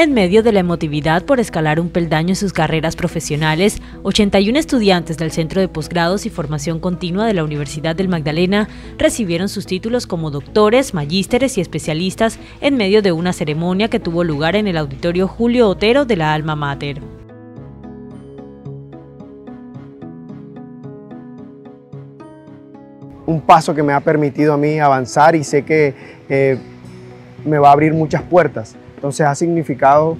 En medio de la emotividad por escalar un peldaño en sus carreras profesionales, 81 estudiantes del Centro de Posgrados y Formación Continua de la Universidad del Magdalena recibieron sus títulos como doctores, magísteres y especialistas en medio de una ceremonia que tuvo lugar en el auditorio Julio Otero de la Alma Mater. Un paso que me ha permitido a mí avanzar y sé que eh, me va a abrir muchas puertas. Entonces ha significado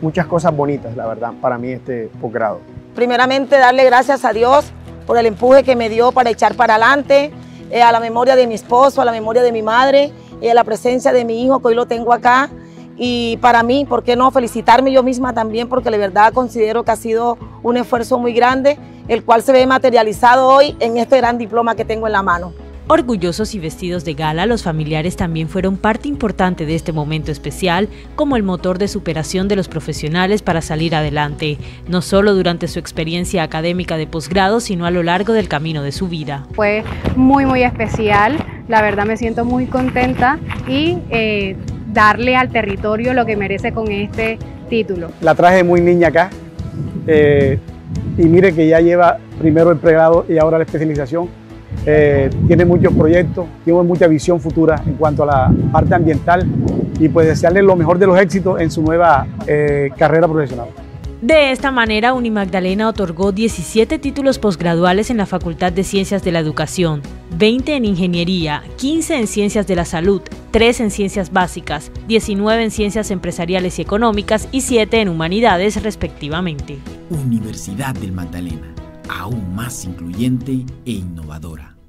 muchas cosas bonitas, la verdad, para mí este posgrado. Primeramente darle gracias a Dios por el empuje que me dio para echar para adelante, eh, a la memoria de mi esposo, a la memoria de mi madre, a la presencia de mi hijo que hoy lo tengo acá. Y para mí, ¿por qué no felicitarme yo misma también? Porque de verdad considero que ha sido un esfuerzo muy grande, el cual se ve materializado hoy en este gran diploma que tengo en la mano. Orgullosos y vestidos de gala, los familiares también fueron parte importante de este momento especial, como el motor de superación de los profesionales para salir adelante, no solo durante su experiencia académica de posgrado, sino a lo largo del camino de su vida. Fue muy, muy especial, la verdad me siento muy contenta y eh, darle al territorio lo que merece con este título. La traje muy niña acá eh, y mire que ya lleva primero el pregrado y ahora la especialización eh, tiene muchos proyectos, tiene mucha visión futura en cuanto a la parte ambiental y pues desearle lo mejor de los éxitos en su nueva eh, carrera profesional. De esta manera, Unimagdalena otorgó 17 títulos posgraduales en la Facultad de Ciencias de la Educación, 20 en Ingeniería, 15 en Ciencias de la Salud, 3 en Ciencias Básicas, 19 en Ciencias Empresariales y Económicas y 7 en Humanidades respectivamente. Universidad del Magdalena aún más incluyente e innovadora.